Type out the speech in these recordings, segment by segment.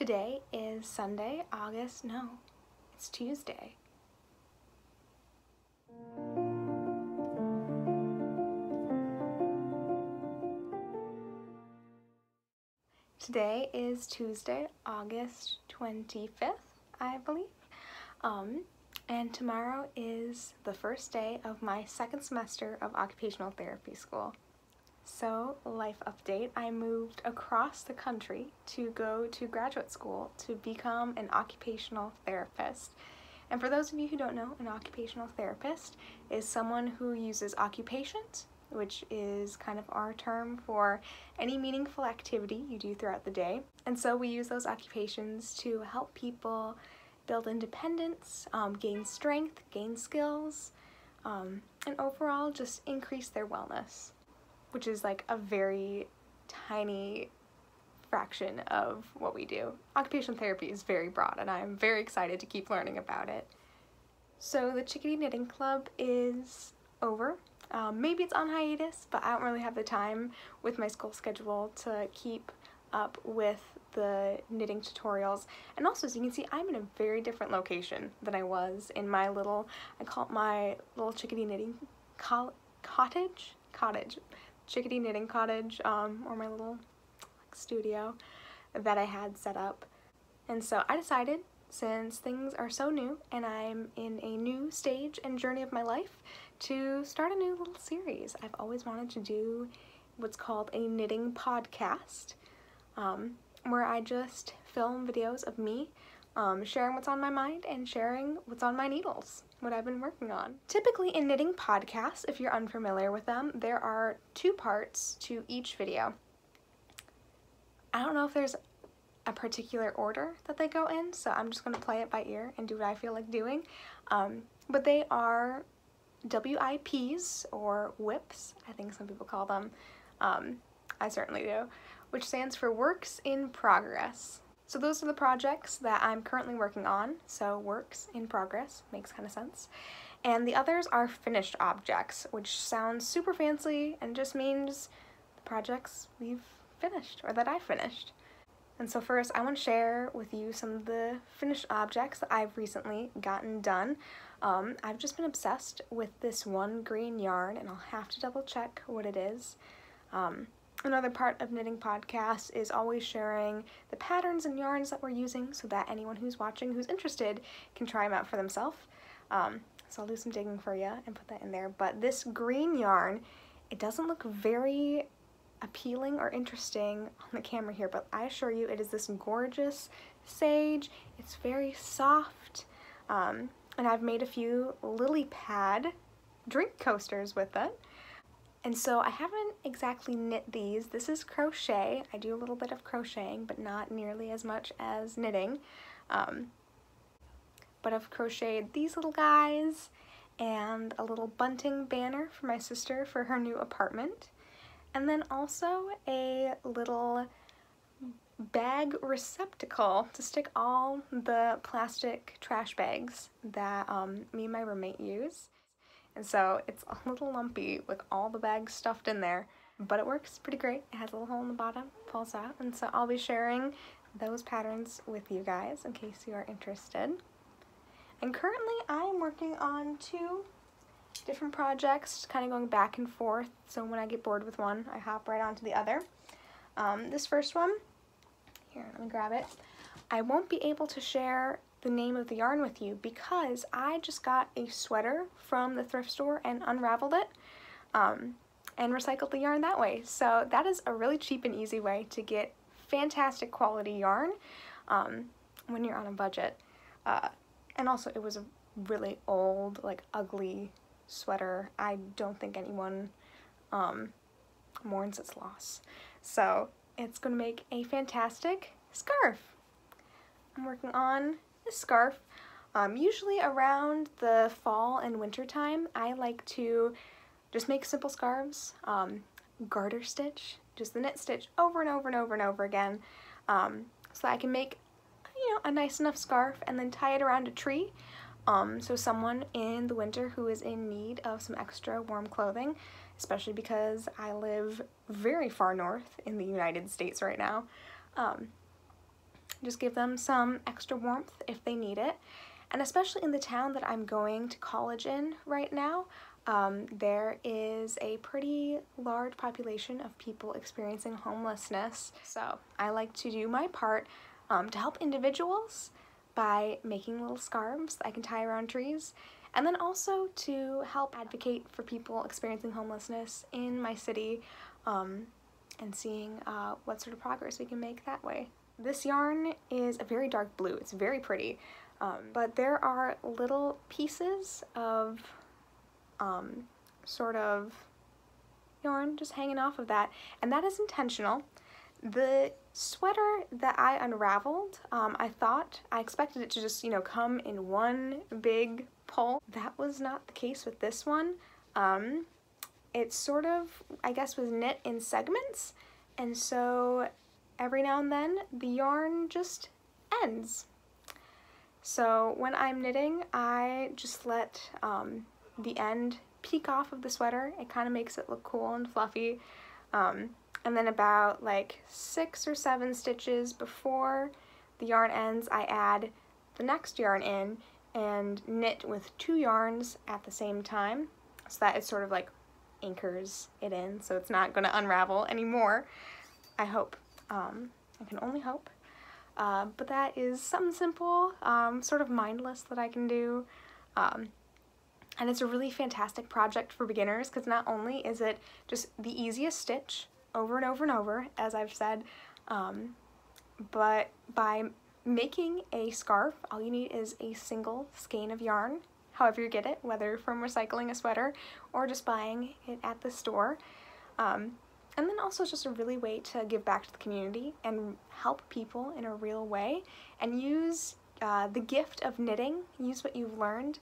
Today is Sunday, August, no, it's Tuesday. Today is Tuesday, August 25th, I believe. Um, and tomorrow is the first day of my second semester of occupational therapy school. So, life update I moved across the country to go to graduate school to become an occupational therapist. And for those of you who don't know, an occupational therapist is someone who uses occupations, which is kind of our term for any meaningful activity you do throughout the day. And so we use those occupations to help people build independence, um, gain strength, gain skills, um, and overall just increase their wellness which is like a very tiny fraction of what we do. Occupational therapy is very broad and I'm very excited to keep learning about it. So the Chickadee Knitting Club is over. Um, maybe it's on hiatus, but I don't really have the time with my school schedule to keep up with the knitting tutorials. And also, as you can see, I'm in a very different location than I was in my little, I call it my little chickadee knitting co cottage? Cottage chickadee knitting cottage um, or my little like, studio that I had set up. And so I decided since things are so new and I'm in a new stage and journey of my life to start a new little series. I've always wanted to do what's called a knitting podcast um, where I just film videos of me um, sharing what's on my mind and sharing what's on my needles what I've been working on. Typically in knitting podcasts, if you're unfamiliar with them, there are two parts to each video. I don't know if there's a particular order that they go in, so I'm just going to play it by ear and do what I feel like doing. Um, but they are WIPs, or WIPs, I think some people call them. Um, I certainly do, which stands for Works in Progress. So those are the projects that I'm currently working on. So works in progress makes kind of sense. And the others are finished objects, which sounds super fancy and just means the projects we've finished or that I finished. And so first I want to share with you some of the finished objects that I've recently gotten done. Um, I've just been obsessed with this one green yarn and I'll have to double check what it is. Um, Another part of Knitting Podcast is always sharing the patterns and yarns that we're using so that anyone who's watching who's interested can try them out for themselves. Um, so I'll do some digging for you and put that in there. But this green yarn, it doesn't look very appealing or interesting on the camera here, but I assure you it is this gorgeous sage. It's very soft. Um, and I've made a few lily pad drink coasters with it. And so I haven't exactly knit these. This is crochet. I do a little bit of crocheting, but not nearly as much as knitting. Um, but I've crocheted these little guys and a little bunting banner for my sister for her new apartment. And then also a little bag receptacle to stick all the plastic trash bags that um, me and my roommate use. So it's a little lumpy with all the bags stuffed in there, but it works pretty great. It has a little hole in the bottom, pulls out, and so I'll be sharing those patterns with you guys in case you are interested. And currently I'm working on two different projects, kind of going back and forth, so when I get bored with one, I hop right onto the other. Um, this first one, here, let me grab it. I won't be able to share the name of the yarn with you because I just got a sweater from the thrift store and unraveled it um, and recycled the yarn that way. So that is a really cheap and easy way to get fantastic quality yarn um, when you're on a budget. Uh, and also it was a really old, like ugly sweater. I don't think anyone um, mourns its loss. So it's going to make a fantastic scarf. I'm working on scarf. Um, usually around the fall and winter time, I like to just make simple scarves, um, garter stitch, just the knit stitch over and over and over and over again, um, so I can make, you know, a nice enough scarf and then tie it around a tree. Um, so someone in the winter who is in need of some extra warm clothing, especially because I live very far north in the United States right now, um, just give them some extra warmth if they need it. And especially in the town that I'm going to college in right now, um, there is a pretty large population of people experiencing homelessness. So I like to do my part um, to help individuals by making little scarves I can tie around trees and then also to help advocate for people experiencing homelessness in my city um, and seeing uh, what sort of progress we can make that way. This yarn is a very dark blue. It's very pretty. Um, but there are little pieces of um, sort of yarn just hanging off of that, and that is intentional. The sweater that I unraveled, um, I thought, I expected it to just, you know, come in one big pull. That was not the case with this one. Um, it sort of, I guess, was knit in segments, and so every now and then the yarn just ends. So when I'm knitting, I just let um, the end peek off of the sweater. It kind of makes it look cool and fluffy. Um, and then about like six or seven stitches before the yarn ends, I add the next yarn in and knit with two yarns at the same time so that it sort of like anchors it in so it's not going to unravel anymore. I hope. Um, I can only hope. Uh, but that is something simple, um, sort of mindless that I can do. Um, and it's a really fantastic project for beginners because not only is it just the easiest stitch over and over and over, as I've said, um, but by making a scarf, all you need is a single skein of yarn, however you get it, whether from recycling a sweater or just buying it at the store. Um, and then also just a really way to give back to the community and help people in a real way and use uh, the gift of knitting, use what you've learned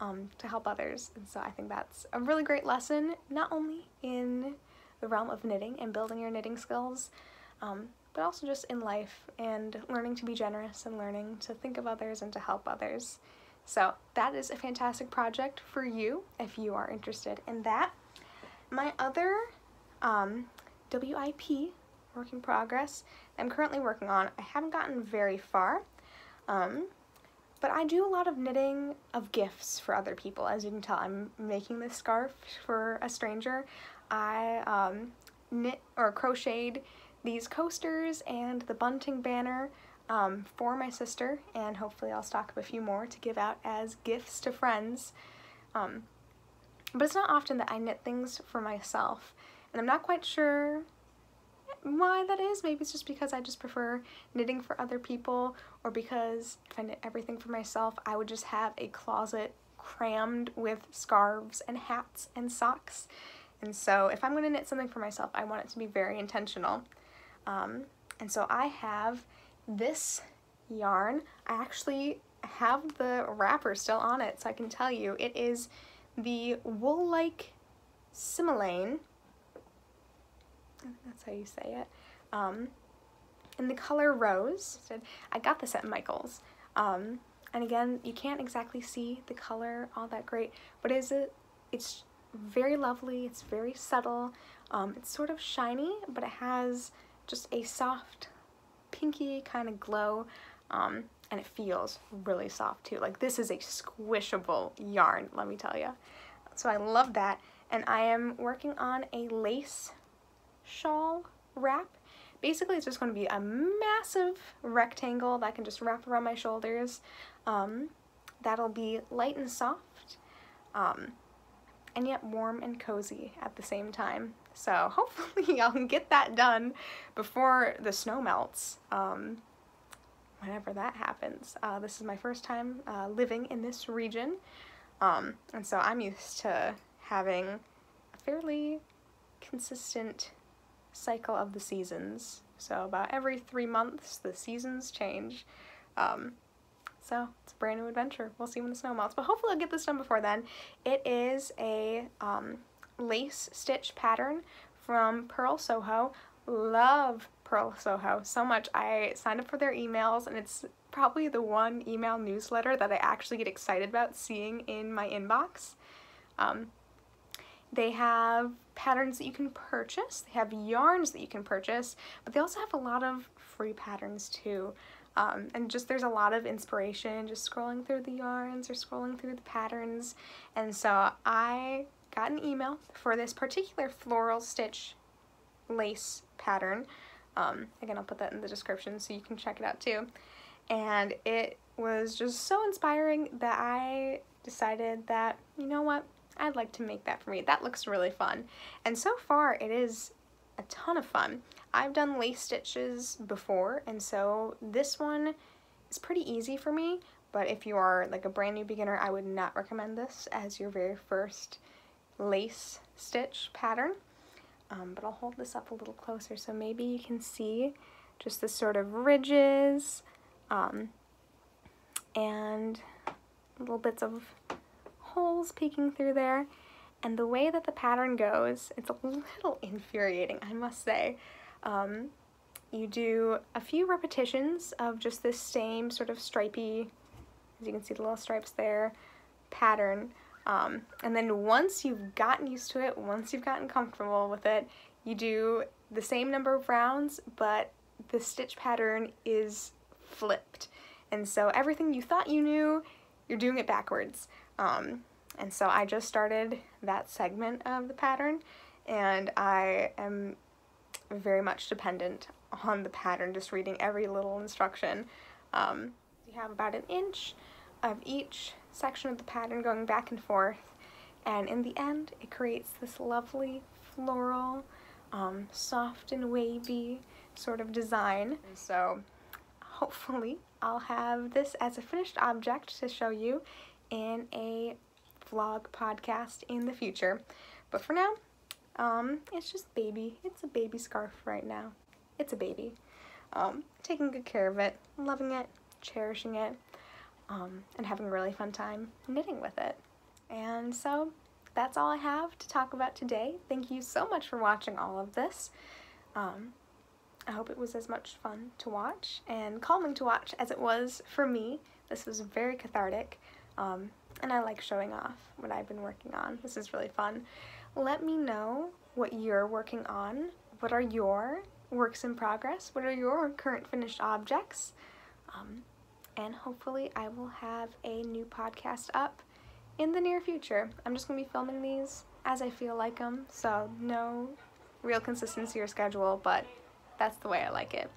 um, to help others. And so I think that's a really great lesson, not only in the realm of knitting and building your knitting skills, um, but also just in life and learning to be generous and learning to think of others and to help others. So that is a fantastic project for you if you are interested in that. My other um, WIP, work in progress, I'm currently working on, I haven't gotten very far, um, but I do a lot of knitting of gifts for other people. As you can tell, I'm making this scarf for a stranger. I um, knit or crocheted these coasters and the bunting banner um, for my sister, and hopefully I'll stock up a few more to give out as gifts to friends. Um, but it's not often that I knit things for myself, and I'm not quite sure why that is. Maybe it's just because I just prefer knitting for other people, or because if I knit everything for myself, I would just have a closet crammed with scarves and hats and socks. And so if I'm going to knit something for myself, I want it to be very intentional. Um, and so I have this yarn. I actually have the wrapper still on it, so I can tell you it is the Woolike Simili-laine. That's how you say it. Um, in the color rose. I got this at Michael's. Um, and again, you can't exactly see the color all that great, but is it? It's very lovely. It's very subtle. Um, it's sort of shiny, but it has just a soft pinky kind of glow um, and it feels really soft too. Like this is a squishable yarn, let me tell you. So I love that. And I am working on a lace shawl wrap. Basically, it's just going to be a massive rectangle that I can just wrap around my shoulders. Um, that'll be light and soft. Um, and yet warm and cozy at the same time. So hopefully I'll get that done before the snow melts, um, whenever that happens. Uh, this is my first time uh, living in this region, um, and so I'm used to having a fairly consistent cycle of the seasons. So about every three months the seasons change. Um, so it's a brand new adventure. We'll see when the snow melts, but hopefully I'll get this done before then. It is a um, lace stitch pattern from Purl Soho. Love Purl Soho so much. I signed up for their emails and it's probably the one email newsletter that I actually get excited about seeing in my inbox. Um, they have patterns that you can purchase, they have yarns that you can purchase, but they also have a lot of free patterns too. Um, and just there's a lot of inspiration just scrolling through the yarns or scrolling through the patterns. And so I got an email for this particular floral stitch lace pattern. Um, again, I'll put that in the description so you can check it out too. And it was just so inspiring that I decided that, you know what, I'd like to make that for me. That looks really fun. And so far it is a ton of fun. I've done lace stitches before and so this one is pretty easy for me but if you are like a brand new beginner I would not recommend this as your very first lace stitch pattern. Um, but I'll hold this up a little closer so maybe you can see just the sort of ridges um, and little bits of holes peeking through there. And the way that the pattern goes, it's a little infuriating, I must say. Um, you do a few repetitions of just this same sort of stripy, as you can see the little stripes there, pattern. Um, and then once you've gotten used to it, once you've gotten comfortable with it, you do the same number of rounds, but the stitch pattern is flipped. And so everything you thought you knew, you're doing it backwards. Um, and so I just started that segment of the pattern and I am very much dependent on the pattern, just reading every little instruction. Um, you have about an inch of each section of the pattern going back and forth and in the end it creates this lovely floral, um, soft and wavy sort of design. So hopefully I'll have this as a finished object to show you in a vlog podcast in the future. But for now, um, it's just baby. It's a baby scarf right now. It's a baby. Um, taking good care of it, loving it, cherishing it, um, and having a really fun time knitting with it. And so that's all I have to talk about today. Thank you so much for watching all of this. Um, I hope it was as much fun to watch and calming to watch as it was for me. This was very cathartic. Um, and I like showing off what I've been working on. This is really fun. Let me know what you're working on. What are your works in progress? What are your current finished objects? Um, and hopefully I will have a new podcast up in the near future. I'm just going to be filming these as I feel like them, so no real consistency or schedule, but that's the way I like it.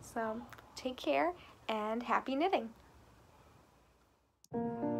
So take care and happy knitting! Thank you.